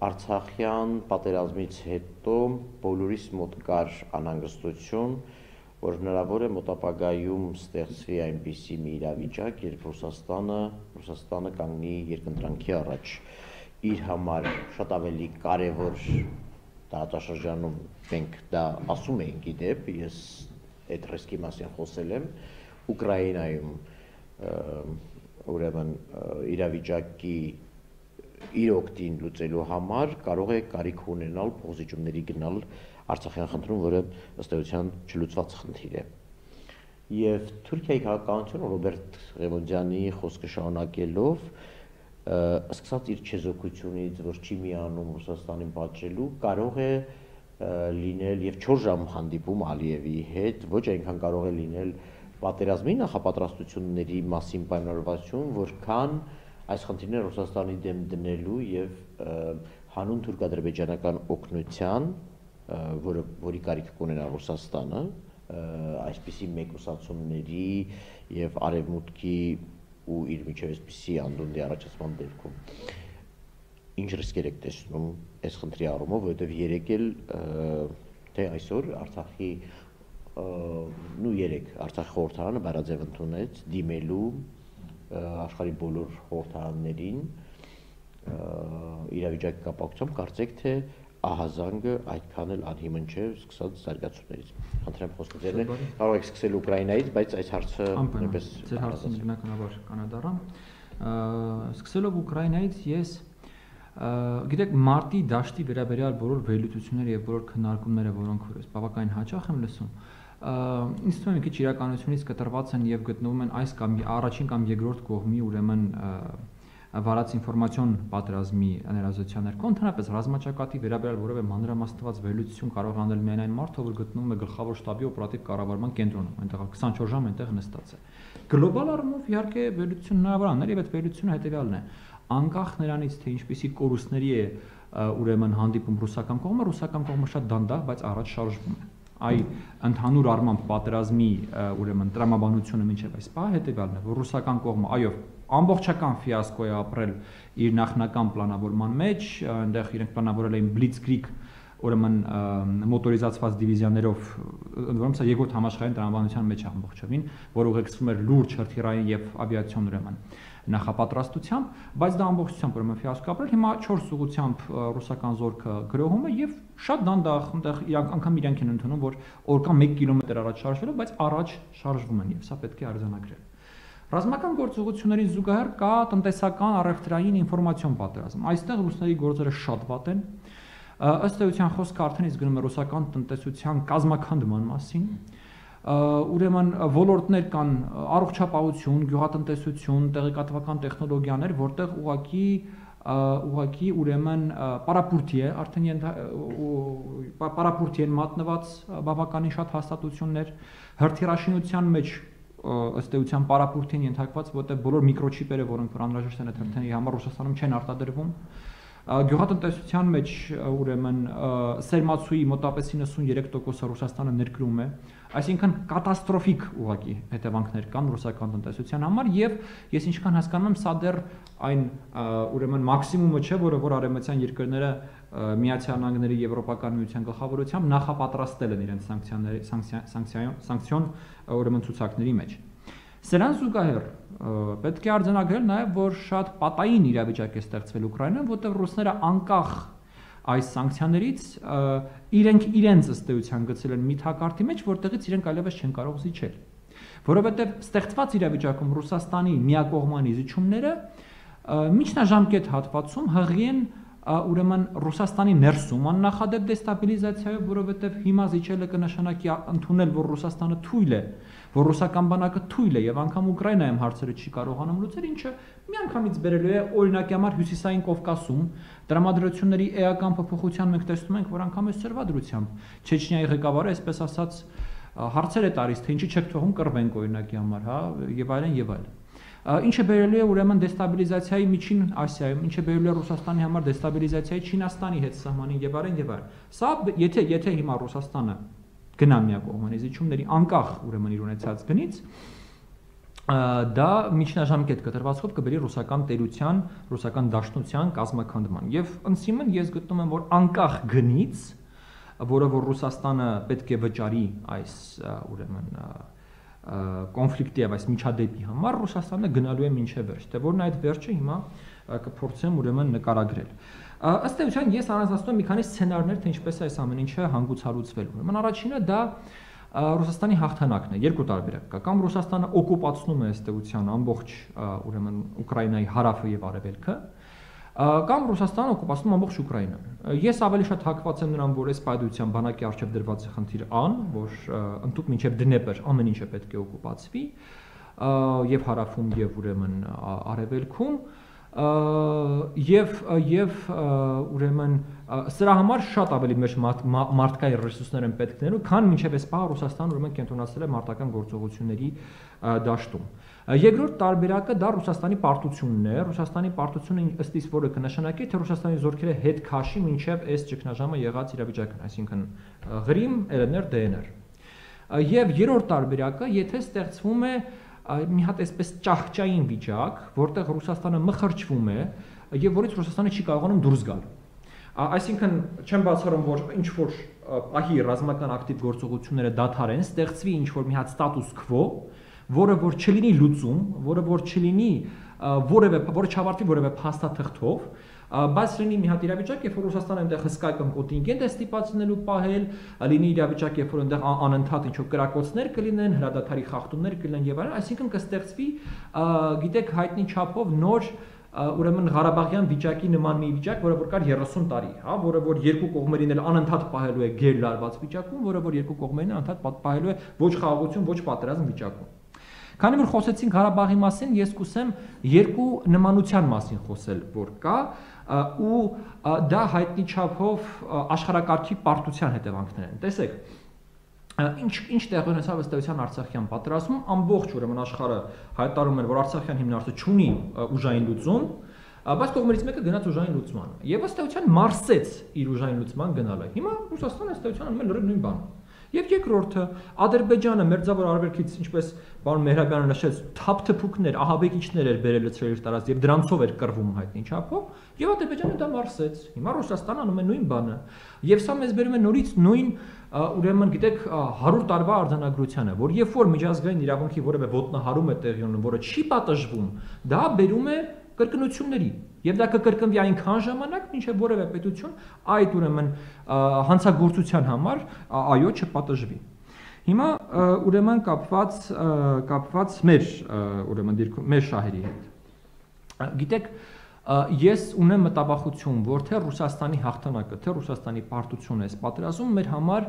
Արցախյան պատերազմից հետո բոլորիս մոտ կար անհանգստություն, որ հնարավոր է մոտապագայում ստեղծվի այնպիսի մի իրավիճակ, երբ Ռուսաստանը Ռուսաստանը կանգնի երկընտրանքի առաջ իր համար շատ ավելի կարևոր տարածաշրջանում մենք դա ասում էինք իդեպ, ես այդ ռիսկի մասին խոսել եմ Ուկրաինայում ուրեմն իրավիճակի իր օկտին լուծելու համար կարող է կարիք ունենալ փոխզիջումների գնալ Արցախյան խնդրում, որը ըստ էության չլուծված խնդիր է։ Եվ Թուրքիայի քաղաքականությունը Ռոբերտ Ղևոնդյանի խոսքը շարունակելով սկսած իր չեզոքությունից, որ չի միանում Ռուսաստանին պատժելու, կարող է լինել եւ 4 ժամ հանդիպում Ալիևի հետ, ոչ այնքան կարող է լինել պատերազմի նախապատրաստությունների մասին պայմանավորվածություն, որքան այս խնդիրները Ռուսաստանի դեմ դնելու եւ հանուն թուրք-ադրբեջանական օգնության որը որի կարիք կունենա Ռուսաստանը այսպիսի մեկուսացումների եւ արևմուտքի ու իր միջև այսպիսի անդունդի առաջացման դեպքում ինչ ռիսկեր եք տեսնում այս խնդրի առումով, որովհետև երեք էլ թե այսօր Արցախի նու երեք Արցախի խորհրդարանը բարաձև ընդունեց դիմելու աշխարհի բոլոր խորհրդարաններին իրավիճակի կապակցությամբ կարծեք թե ահազանգը այդքան էլ անհիմն չէ սկսած զարգացումներից։ Խնդրեմ խոսքը ձերն է։ Կարող եք սկսել Ուկրաինայից, բայց այս հարցը նույնպես ձեր հարցը բնականաբար կանադառամ։ Սկսելով Ուկրաինայից ես գիտեք մարտի դաշտի վերաբերյալ բոլոր վերլուծությունները եւ բոլոր քննարկումները, որոնք որ ես բավականին հաճախ եմ լսում, ինձ թվում է մի քիչ իրականությունից կտրված են եւ գտնվում են այս կամ առաջին կամ երկրորդ կողմի ուրեմն վարած ինֆորմացիոն պատերազմի ներազության ներքո ընդհանրապես ռազմաճակատի վերաբերյալ որևէ մանրամասնված վերլուծություն կարող անել միայն այն մարդը, ور գտնվում է գլխավոր շտաբի օպերատիվ կառավարման կենտրոնում, այնտեղ 24 ժամ այնտեղ նստած է։ Գլոբալ առումով իհարկե վերլուծություն հնարավոր անել եւ այդ վերլուծությունը հետեւյալն է։ Անկախ նրանից թե ինչպիսի կորուստների է ուրեմն հանդիպում ռուսական կողմը, ռուսական կողմը շատ դանդաղ, բայց առաջ շարժվում է այ ընդհանուր առմամբ պատերազմի ուրեմն տրամաբանությունը մինչև այս պահը հետեւյալն է, որ ռուսական կողմը այո ամբողջական ֆիասկո է ապրել իր նախնական պլանավորման մեջ, այնտեղ իրենք պլանավորել էին Blitzkrieg ուրեմն մոտորիզացված դիվիզիաներով ուրեմն սա երկրորդ համաշխարհային տրամաբանության մեջ ամբողջովին, որ ուղեկցվում էր լուրջ հրթիռային եւ ավիացիոն ուրեմն նախապատրաստությամբ, բայց դա ամբողջությամբ ուրեմն ֆիասկո ապրել։ Հիմա 4 ուղությամբ ռուսական զորքը գրոհում է եւ շատ դանդաղ այնտեղ իրանք անգամ իրանք են ընդունում, որ օրկան 1 կիլոմետր առաջ շարժվելով, բայց առաջ շարժվում են եւ սա պետք է արձանագրել։ Ռազմական գործողություններին զուգահեռ կա տնտեսական առևտրային ինֆորմացիոն պատերազմ։ Այստեղ ռուսների գործերը շատ վատ են։ Ըստ էության խոսքը արդեն իսկ գնում է ռուսական տնտեսության կազմակերպման մասին։ Ուրեմն ոլորտներ կան առողջապահություն, գյուղատնտեսություն, տեղեկատվական տեխնոլոգիաներ, որտեղ ուղակի ուղակի ուրեմն պարապուրտի է արդեն պարապուրտի են մատնված բավականին շատ հաստատություններ հրթիռաշինության մեջ ըստ էության պարապուրտին ենթարկված, որտեղ բոլոր միկրոչիպերը, որոնք որ անհրաժեշտ են թրթանի համար Ռուսաստանում չեն արտադրվում։ Գյուղատնտեսության մեջ ուրեմն սերմացուի մոտապես 93%-ը Ռուսաստանը ներկրում է, այսինքն կատաստրոֆիկ ուղակի հետևանքներ կան ռուսական տնտեսության համար եւ ես ինչքան հասկանում եմ, սա դեռ այն ուրեմն մաքսիմումը չէ, որը որ արևմտյան երկրները Միացյալ Նահանգների Եվրոպական միության գլխավորությամբ նախապատրաստել են իրենց սանկցիաների սանկցիոն սանկցիոն ուրեմն ցուցակների մեջ։ Սրան զուգահեռ պետք է արձանագրել նաև, որ շատ պատային իրավիճակ է ստեղծվել Ուկրաինայում, որտեղ ռուսները անկախ այս սանկցիաներից իրենք իրենց ըստ էության գցել են մի թակարդի մեջ, որտեղից իրենք այլևս չեն կարող զիջել։ Որովհետև ստեղծված իրավիճակում Ռուսաստանի միակողմանի զիջումները միջնաժամկետ հատվածում հղի են ուրեմն Ռուսաստանի ներսում աննախադեպ դեստաբիլիզացիայով, որովհետև հիմա զիջելը կնշանակի ընդունել, որ Ռուսաստանը թույլ է, որ ռուսական բանակը թույլ է եւ անգամ Ուկրաինայում հարցերը չի կարողանում լուծել, ինչը միանգամից բերելու է օրինակի համար հյուսիսային Կովկասում դրամատրությունների էական փոփոխության մենք տեսնում ենք, որ անգամ այս ծրվադրությամբ Չեչնիայի ղեկավարը, այսպես ասած, հարցեր է տալիս, թե ինչի չեք թողում կռվենք օրինակի համար, հա, եւ այլն եւ այլն ինչը բերելու է ուրեմն դեստաբիլիզացիայի միջին Ասիայում, ինչը բերելու է Ռուսաստանի համար դեստաբիլիզացիայի Չինաստանի հետ սահմանին եւ այլն եւ այլն։ Սա եթե եթե հիմա Ռուսաստանը գնա միակողմանի զիջումների անկախ ուրեմն իր ունեցած գնից դա միջնաժամկետ կտրվածքով կբերի ռուսական տերության, ռուսական դաշնության կազմակերպման։ Եվ ընցիմն ես գտնում եմ, որ անկախ գնից, որը որ Ռուսաստանը պետք է վճարի այս ուրեմն կոնֆլիկտի եւ այս միջադեպի համար Ռուսաստանը գնալու է ոչ վերջ, թե որն այդ վերջը հիմա կփորձեմ ուրեմն նկարագրել։ Ըստ էության ես առանձնացնում եմ մի քանի սցենարներ, թե ինչպես է այս ամեն ինչը հանգուցալուծվելու։ Ուրեմն առաջինը դա Ռուսաստանի հաղթանակն է, երկու տարբերակ կա։ Կամ Ռուսաստանը օկուպացնում է ըստ էության ամբողջ ուրեմն Ուկրաինայի հարավը եւ արևելքը, կամ Ռուսաստանը օկուպացնում ամբողջ Ուկրաինան։ Ես ավելի շատ հակված եմ նրան, որ այս պայդության բանակի արժեվ դրված է խնդիր ան, որ ընդཐུպ մինչև Դնեպր ամեն ինչը պետք է օկուպացվի, եւ հարավում եւ ուրեմն արևելքում, եւ եւ ուրեմն սրա համար շատ ավելի մեր մարդկային ռեսուրսներ են պետք լինելու, քան մինչև այս պահը Ռուսաստանը ուրեմն կենտրոնացել է մարտական գործողությունների դաշտում։ Երկրորդ տարբերակը դա Ռուսաստանի պարտությունն է։ Ռուսաստանի պարտությունը ըստ իս որը կնշանակի, թե Ռուսաստանի զորքերը հետ քաշի մինչև այս ճգնաժամը եղած իրավիճակն, այսինքն Ղրիմ, ԼՆՌ, ԴՆՌ։ Եվ երրորդ տարբերակը, եթե ստեղծվում է մի հատ այսպես ճահճային վիճակ, որտեղ Ռուսաստանը մխրճվում է եւ որից Ռուսաստանը չի կարողանում դուրս գալ։ Այսինքն չեմ բացառում, որ ինչ որ ահի ռազմական ակտիվ գործողությունները դադարեն, ստեղծվի ինչ որ մի հատ ստատուս քվո, որը որ չլինի լուծում, որը որ չլինի որևէ որը չավարտվի որևէ փաստաթղթով, բայց լինի մի հատ իրավիճակ, երբ որ Ռուսաստանը այնտեղ հսկայական կոնտինգենտ է ստիպացնելու պահել, լինի իրավիճակ, երբ որ այնտեղ անընդհատ ինչ որ կրակոցներ կլինեն, հրադադարի խախտումներ կլինեն եւ այլն, այսինքն կստեղծվի, գիտեք, հայտնի չափով նոր ուրեմն Ղարաբաղյան վիճակի նման մի վիճակ, որը որ կար 30 տարի, հա, որը որ երկու կողմերին էլ անընդհատ պահելու է գերլարված վիճակում, որը որ երկու կողմերին անընդհատ պահելու է ոչ խաղաղություն, ոչ պատերազմ վիճակում։ Քանի որ խոսեցինք Ղարաբաղի մասին, ես կուսեմ երկու նմանության մասին խոսել, որ կա ու դա հայտնի չափով աշխարհակարգի պարտության հետևանքներ են։ Տեսեք, ինչ ինչ տեղ ունեցավ ըստ էության Արցախյան պատերազմում ամբողջ ուրեմն աշխարհը հայտարարում էր որ Արցախյան հիմնարկը ունի ուժային լուծում բայց կողմերից մեկը գնաց ուժային լուծման եւ ըստ էության մարսեց իր ուժային լուծման գնալը հիմա Ռուսաստանը ըստ էության անում է լրիվ նույն բանը Եվ երկրորդը Ադրբեջանը մերձավոր արևելքից, ինչպես պարոն Մեհրաբյանը նշեց, թափթփուկներ, ահաբեկիչներ էր բերել լցրել իր տարած եւ դրանցով էր կռվում հայտնի չափով, եւ Ադրբեջանը դա մարսեց։ Հիմա Ռուսաստանը անում է նույն բանը։ Եվ սա մեզ բերում է նորից նույն ուրեմն գիտեք 100 տարվա արձանագրությանը, որ երբ որ միջազգային իրավունքի որևէ ոտնահարում է տեղի ունենում, որը չի պատժվում, դա բերում է կրկնությունների եւ դա կկրկնվի այնքան ժամանակ, մինչեւ որևէ պետություն այդ ուրեմն հանցագործության համար այո չպատժվի։ Հիմա ուրեմն կապված կապված մեր ուրեմն մեր շահերի հետ։ Գիտեք, ես ունեմ մտաբախություն, որ թե Ռուսաստանի հաղթանակը, թե Ռուսաստանի պարտությունը այս պատերազմում մեր համար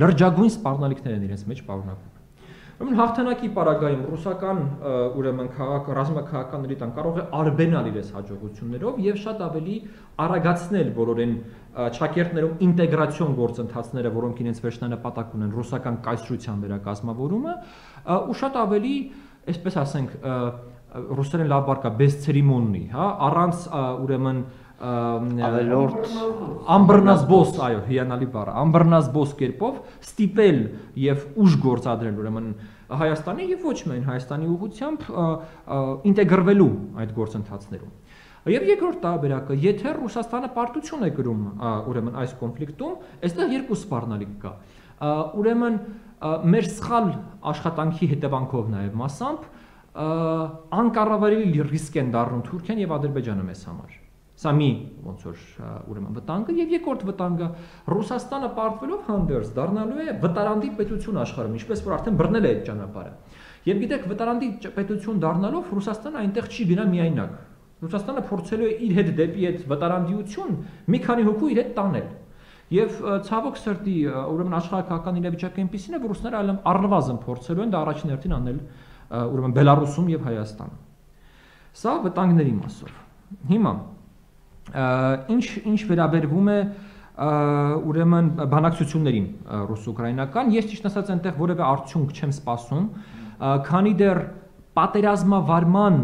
լրջագույն սպառնալիքներ են իրենց մեջ պարունակում։ Ուրեմն հաղթանակի պարագայում ռուսական ուրեմն քաղաք ռազմաքաղաքականների տան կարող է արբենալ իրենց հաջողություններով եւ շատ ավելի արագացնել բոլորեն ճակերտներում ինտեգրացիոն գործընթացները, որոնք իրենց վերջնանպատակ ունեն ռուսական կայսրության վերակազմավորումը, ու շատ ավելի, այսպես ասենք, ռուսերեն լավ բառ կա, без церемонный, հա, առանց ուրեմն ավելորդ ամբռնազբոս, այո, հիանալի բառը, ամբռնազբոս կերպով ստիպել եւ ուժ գործադրել ուրեմն Հայաստանի եւ ոչ միայն Հայաստանի ուղությամբ ինտեգրվելու այդ գործընթացներում։ Եվ երկրորդ տարբերակը, եթե Ռուսաստանը պարտություն է գրում ուրեմն այս կոնֆլիկտում, այստեղ երկու սպառնալիք կա։ Ուրեմն մեր սխալ աշխատանքի հետևանքով նաև մասամբ անկառավարելի ռիսկ են դառնում Թուրքիան եւ Ադրբեջանը մեզ համար։ Սա մի ոնց որ ուրեմն վտանգը եւ երկրորդ վտանգը. Ռուսաստանը պարտվելով հանդերձ դառնալու է վտարանդի պետություն աշխարհում, ինչպես որ արդեն բռնել է այդ ճանապարհը։ Եվ գիտեք, վտարանդի պետություն դառնալով Ռուսաստանը այնտեղ չի գնա միայնակ։ Ռուսաստանը փորձելու է իր հետ դեպի այդ վտարանդիություն մի քանի հոգու իր հետ տանել։ Եվ ցավոք սրտի, ուրեմն աշխարհական իրավիճակը այնպեսին է, որ ռուսները առնվազն փորձելու են դա առաջին հերթին անել ուրեմն Բելարուսում եւ Հայաստանում։ Սա վտանգների մասով։ Հիմա ինչ ինչ վերաբերվում է ուրեմն բանակցություններին ռուս-ուկրաինական ես ճիշտ ասած այնտեղ որևէ արդյունք չեմ սպասում քանի դեռ պատերազմավարման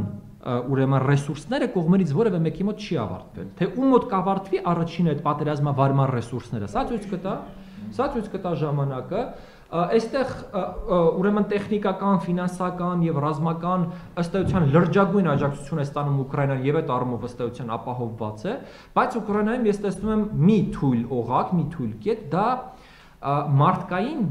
ուրեմն ռեսուրսները կողմերից որևէ մեկի մոտ չի ավարտվել թե ում մոտ կավարտվի առաջին այդ պատերազմավարման ռեսուրսները սա ցույց կտա սա ցույց կտա ժամանակը այստեղ ուրեմն տեխնիկական, ֆինանսական եւ ռազմական ըստ էության լրջագույն աջակցություն է ստանում Ուկրաինան եւ այդ առումով ըստ էության ապահովված է, բայց Ուկրաինայում ես տեսնում եմ մի թույլ օղակ, մի թույլ կետ, դա մարդկային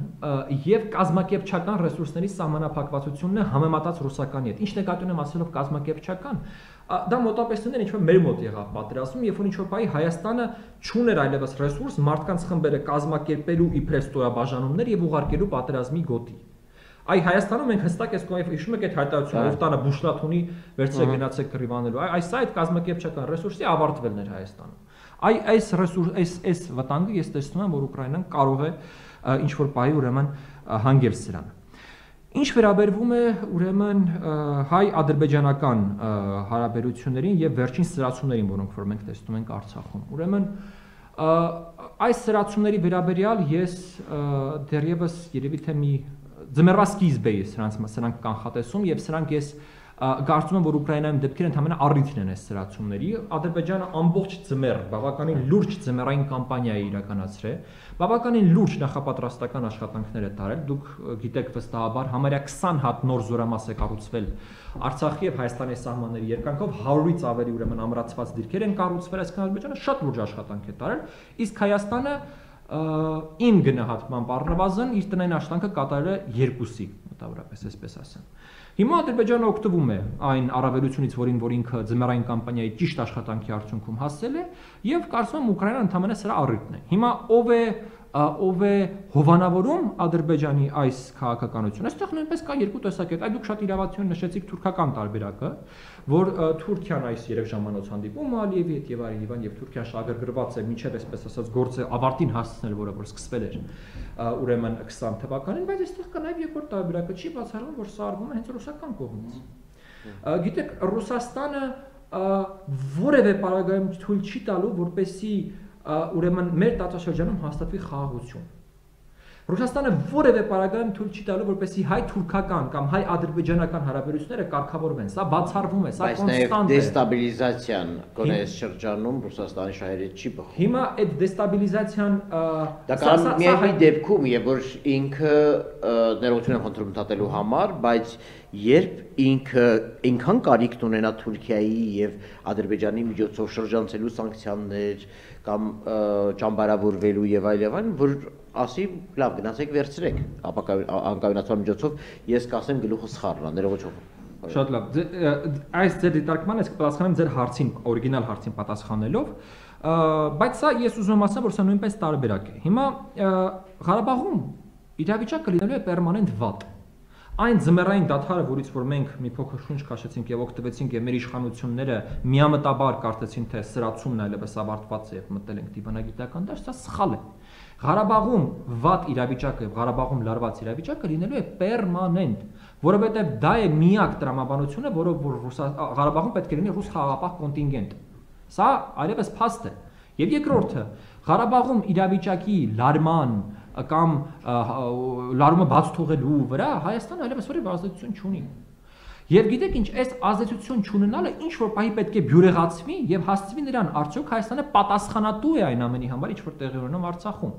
եւ կազմակերպչական ռեսուրսների սահմանափակվածությունն է համեմատած ռուսականի հետ։ Ինչ նկատի ունեմ ասելով կազմակերպչական, դա է ինչ որ մեր մոտ եղավ պատերազմում, երբ որ ինչ որ բայ Հայաստանը չուներ այլևս ռեսուրս մարդկանց խմբերը կազմակերպելու իբրև ստորաբաժանումներ եւ ուղարկելու պատերազմի գոտի։ Այ Հայաստանում մենք հստակ էս կողմը հիշում եք այդ հայտարարությունը Օֆտանը Բուշլաթունի վերցրեք գնացեք կռիվանելու։ Այ այս այդ կազմակերպչական ռեսուրսի ավարտվելն էր Հայաստանում։ Այ այս ռեսուրս այս այս վտանգը ես տեսնում եմ, որ Ուկրաինան կարող է ինչ որ բայ ուրեմն հանգել սրան։ Ինչ վերաբերվում է ուրեմն հայ-ադրբեջանական հարաբերություններին եւ վերջին սրացումներին, որոնք որ մենք տեսնում ենք Արցախում։ Ուրեմն այս սրացումների վերաբերյալ ես դեռևս երևի թե մի ձմեռվա սկիզբ էի սրանց սրանք կանխատեսում եւ սրանք ես կարծում եմ, որ Ուկրաինայում դեպքերը ընդհանրապես առիթն են այս սրացումների։ Ադրբեջանը ամբողջ ձմեռ բավականին լուրջ ձմեռային կամպանիա է իրականացրել, բավականին լուրջ նախապատրաստական աշխատանքներ է տարել։ Դուք գիտեք վստահաբար, համարյա 20 հատ նոր զորամաս է կառուցվել Արցախի եւ Հայաստանի սահմանների երկայնքով 100-ից ավելի ուրեմն ամրացված դիրքեր են կառուցվել, այսինքն Ադրբեջանը շատ լուրջ աշխատանք է տարել, իսկ Հայաստանը իմ գնահատմամբ առնվազն իր տնային աշխատանքը կատարել է երկուսի, մոտավորապես այսպես ասեմ։ Հիմա Ադրբեջանը օգտվում է այն առավելությունից, որին որ ինքը ձմեռային կամպանիայի ճիշտ աշխատանքի արդյունքում հասել է, եւ կարծում եմ Ուկրաինան ընդհանրապես սրա առիթն է։ Հիմա ով է ով է հովանավորում Ադրբեջանի այս քաղաքականությունը։ Այստեղ նույնպես կա երկու տեսակետ։ Այդ դուք շատ իրավացիորեն նշեցիք թուրքական տարբերակը, որ Թուրքիան այս երեք ժամանոց հանդիպում Ալիևի հետ եւ այլն եւ Թուրքիան շահագրգռված է միջև այսպես ասած գործը ավարտին հասցնել, որը որ սկսվել էր ուրեմն 20 թվականին, բայց այստեղ կա նաեւ երկրորդ տարբերակը, չի բացառվում, որ սա արվում է հենց ռուսական կողմից։ Գիտեք, Ռուսաստանը որևէ պարագայում թույլ չի տալու, որպեսի ուրեմն մեր տարածաշրջանում հաստատվի խաղաղություն։ Ռուսաստանը որևէ պարագայում թույլ չի տալու, որպեսզի հայ-թուրքական կամ հայ-ադրբեջանական հարաբերությունները կարգավորվեն։ Սա բացառվում է, սա կոնստանտ է։ Բայց դեստաբիլիզացիան գոնե այս շրջանում Ռուսաստանի շահերի չի բխում։ Հիմա այդ դեստաբիլիզացիան դա կարող միայն մի դեպքում, երբ որ ինքը ներողություն եմ խնդրում դատելու համար, բայց երբ ինքը ինքան կարիք ունենա Թուրքիայի եւ Ադրբեջանի միջոցով շրջանցելու սանկցիաներ կամ ճամբարավորվելու եւ այլ եւ այլն, որ ասի, լավ, գնացեք վերցրեք, ապա անկայունացման միջոցով ես կասեմ գլուխը սխալն է, ներողություն։ Շատ լավ։ Այս ձեր դիտարկմանը ես կպատասխանեմ ձեր հարցին, օրիգինալ հարցին պատասխանելով, բայց սա ես ուզում եմ ասեմ, որ սա նույնպես տարբերակ է։ Հիմա Ղարաբաղում իրավիճակը լինելու է պերմանենտ վատ այն զմերային դաթարը, որից որ մենք մի փոքր շունչ քաշեցինք եւ օգտվեցինք եւ մեր իշխանությունները միամտաբար կարծեցին, թե սրացումն այլևս ավարտված է եւ մտել ենք դիվանագիտական դաշտ, սա սխալ է։ Ղարաբաղում վատ իրավիճակը Ղարաբաղում լարված իրավիճակը լինելու է պերմանենտ, որովհետեւ դա է միակ տրամաբանությունը, որով որ Ղարաբաղում պետք է լինի ռուս խաղաղապահ կոնտինգենտ։ Սա այլևս փաստ է։ Եվ երկրորդը, Ղարաբաղում իրավիճակի լարման կամ լարումը բաց թողելու վրա Հայաստանը այլևս որևէ ազդեցություն չունի։ Եվ գիտեք ինչ, այս ազդեցություն չունենալը ինչ որ պահի պետք է բյուրեղացվի եւ հասցվի նրան արդյոք Հայաստանը պատասխանատու է այն ամենի համար, ինչ որ տեղի ունենում Արցախում։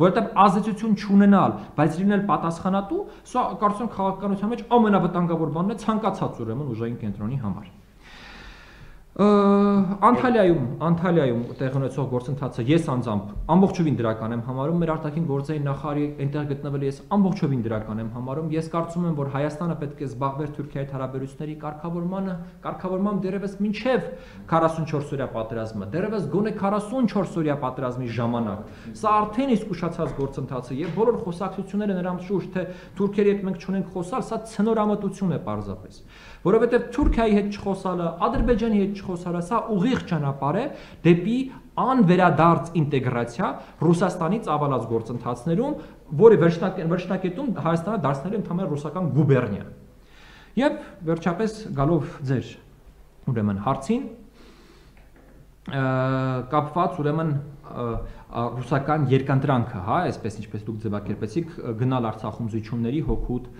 Որովհետեւ ազդեցություն չունենալ, բայց լինել պատասխանատու, սա կարծում քաղաքականության մեջ ամենավտանգավոր բանն է ցանկացած ուրեմն ուժային կենտրոնի համար։ Անտալիայում, Անտալիայում տեղ ունեցող գործընթացը ես անձամբ ամբողջովին դրական եմ համարում, մեր արտաքին գործերի նախարարի այնտեղ գտնվել ես ամբողջովին դրական եմ համարում։ Ես կարծում եմ, որ Հայաստանը պետք է զբաղվեր Թուրքիայի հարաբերությունների կարգավորմանը, կարգավորմամբ դերևս մինչև 44 օրյա պատերազմը, դերևս գոնե 44 օրյա պատերազմի ժամանակ։ Սա արդեն իսկ ուշացած գործընթաց է եւ բոլոր խոսակցությունները նրանց շուրջ թե Թուրքերի հետ մենք չունենք խոսալ, սա ցնորամտություն է պարզապես որովհետև Թուրքիայի հետ չխոսալը, Ադրբեջանի հետ չխոսալը, սա ուղիղ ճանապարհ է դեպի անվերադարձ ինտեգրացիա Ռուսաստանի ծավալած գործընթացներում, որը վերջնակետում Հայաստանը դարձնել է ընդհանուր ռուսական գուբերնիա։ Եվ վերջապես գալով ձեր ուրեմն հարցին կապված ուրեմն ռուսական երկանդրանքը, հա, այսպես ինչպես դուք ձևակերպեցիք, գնալ Արցախում զույգությունների հոգուտ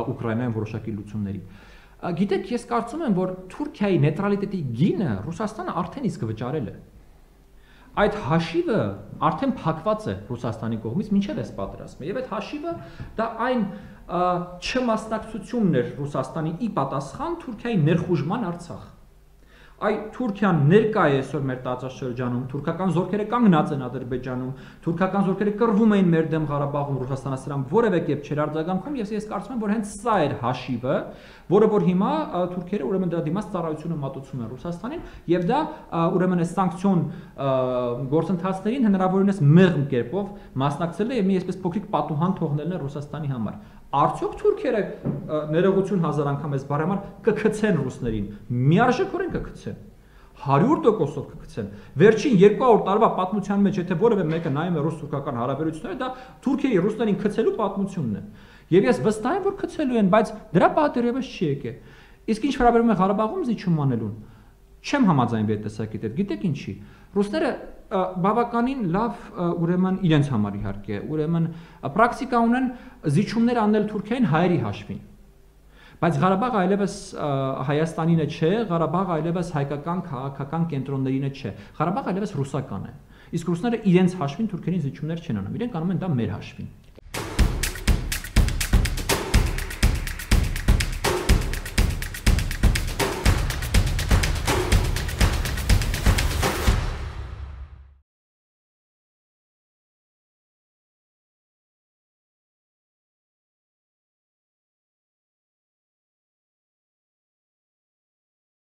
Ուկրաինայում որոշակի լուծումների։ Գիտեք, ես կարծում եմ, որ Թուրքիայի նեյտրալիտետի գինը Ռուսաստանը արդեն իսկ վճարել է։ այդ հաշիվը արդեն փակված է Ռուսաստանի կողմից մինչև այս պատերազմը եւ այդ հաշիվը դա այն չմասնակցությունն էր Ռուսաստանի ի պատասխան Թուրքիայի ներխուժման Արցախ այ Թուրքիան ներկա է այսօր մեր տարածաշրջանում, թուրքական զորքերը կանգնած են Ադրբեջանում, թուրքական զորքերը կռվում էին մեր դեմ Ղարաբաղում, Ռուսաստանը սրան որևէ կերպ չէր արձագանքում, եւ ես կարծում եմ, որ հենց սա էր հաշիվը, որը որ հիմա թուրքերը ուրեմն դրա դիմաց ծառայությունը մատուցում են Ռուսաստանին, եւ դա ուրեմն այս սանկցիոն գործընթացներին հնարավորինս մեղմ կերպով մասնակցել է եւ մի այսպես փոքրիկ պատուհան թողնելն է Ռուսաստանի համար արդյոք թուրքերը ներողություն հազար անգամ էս բարեմար կգցեն ռուսներին միարժեքորեն կգցեն 100%-ով կգցեն վերջին 200 տարվա պատմության մեջ եթե որևէ մեկը նայում է ռուս-թուրքական հարաբերությունները դա Թուրքիայի ռուսներին գցելու պատմությունն է եւ ես վստահ եմ որ գցելու են բայց դրա պատերը եւս չի եկել իսկ ինչ վերաբերում է Ղարաբաղում զիջում անելուն չեմ համաձայնվի այդ տեսակետի հետ գիտեք ինչի ռուսները բավականին լավ ուրեմն իրենց համար իհարկե ուրեմն պրակտիկա ունեն զիջումներ անել Թուրքիային հայերի հաշվին բայց Ղարաբաղը այլևս Հայաստանինը չէ, Ղարաբաղը այլևս հայկական քաղաքական կենտրոններինը չէ։ Ղարաբաղը այլևս ռուսական է։ Իսկ ռուսները իրենց հաշվին թուրքերին զիջումներ չեն անում, իրենք անում են դա մեր հաշվին։